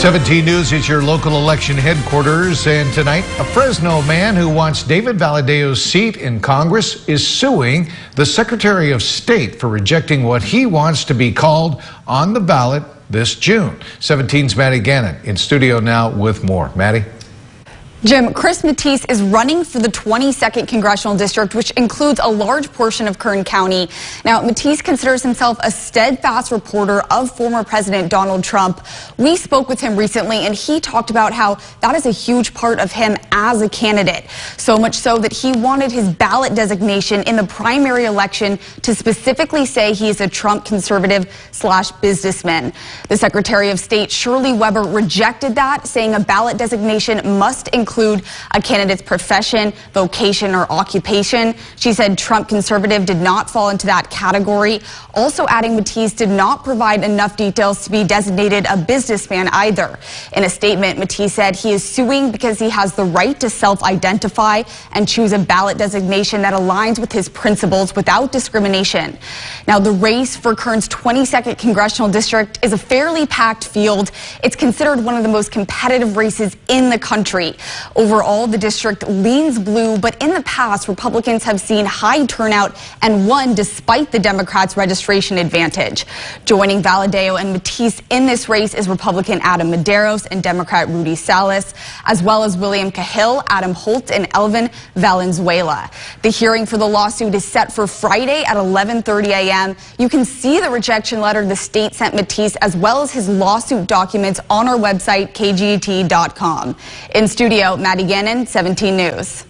17 News is your local election headquarters, and tonight, a Fresno man who wants David Valadao's seat in Congress is suing the Secretary of State for rejecting what he wants to be called on the ballot this June. 17's Maddie Gannon in studio now with more. Maddie? Jim, Chris Mathys is running for the 22nd Congressional District, which includes a large portion of Kern County. Now, Mathys considers himself a steadfast reporter of former President Donald Trump. We spoke with him recently, and he talked about how that is a huge part of him as a candidate. So much so that he wanted his ballot designation in the primary election to specifically say he is a Trump conservative slash businessman. The Secretary of State, Shirley Weber, rejected that, saying a ballot designation must include include a candidate's profession, vocation, or occupation. She said Trump conservative did not fall into that category. Also adding Mathys did not provide enough details to be designated a businessman either. In a statement, Mathys said he is suing because he has the right to self-identify and choose a ballot designation that aligns with his principles without discrimination. Now, the race for Kern's 22nd congressional district is a fairly packed field. It's considered one of the most competitive races in the country. Overall, the district leans blue, but in the past, Republicans have seen high turnout and won despite the Democrats' registration advantage. Joining Valadao and Mathys in this race is Republican Adam Medeiros and Democrat Rudy Salas, as well as William Cahill, Adam Holt, and Elvin Valenzuela. The hearing for the lawsuit is set for Friday at 11:30 a.m. You can see the rejection letter the state sent Mathys, as well as his lawsuit documents on our website, kget.com. In studio, Maddie Gannon, 17 News.